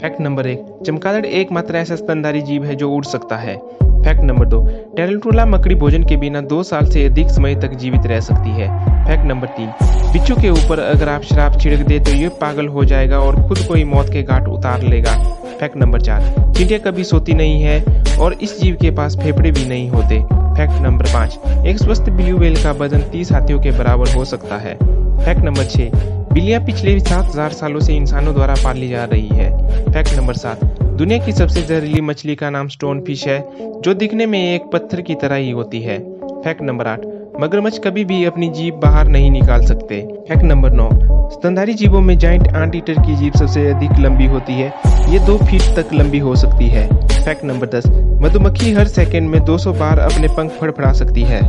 Fact number एक चमगादड़ एकमात्र ऐसा स्तनधारी जीव है जो उड़ सकता है। फैक्ट नंबर दो टेरेंटुला मकड़ी भोजन के बिना दो साल से अधिक समय तक जीवित रह सकती है। फैक्ट नंबर तीन, बिच्छू के ऊपर अगर आप शराब छिड़क दे तो ये पागल हो जाएगा और खुद को ही मौत के घाट उतार लेगा। फैक्ट नंबर चार, चींटियाँ कभी सोती नहीं है और इस जीव के पास फेफड़े भी नहीं होते। फैक्ट नंबर पाँच, एक स्वस्थ ब्लू वेल का वज़न तीस हाथियों के बराबर हो सकता है। फैक्ट नंबर छः बिल्लियाँ पिछले सात हज़ार सालों से इंसानों द्वारा पाली जा रही है। फैक्ट नंबर सात। दुनिया की सबसे जहरीली मछली का नाम स्टोन फ़िश है, जो दिखने में एक पत्थर की तरह ही होती है। फैक्ट नंबर आठ। मगरमच्छ कभी भी अपनी जीप बाहर नहीं निकाल सकते। फैक्ट नंबर नौ। स्तनधारी जीवों में जाइंट आंट ईटर की जीप सबसे अधिक लंबी होती है। ये दो फीट तक लंबी हो सकती है। फैक्ट नंबर दस। मधुमक्खी हर सेकंड में 200 बार अपने पंख फड़फड़ा सकती है।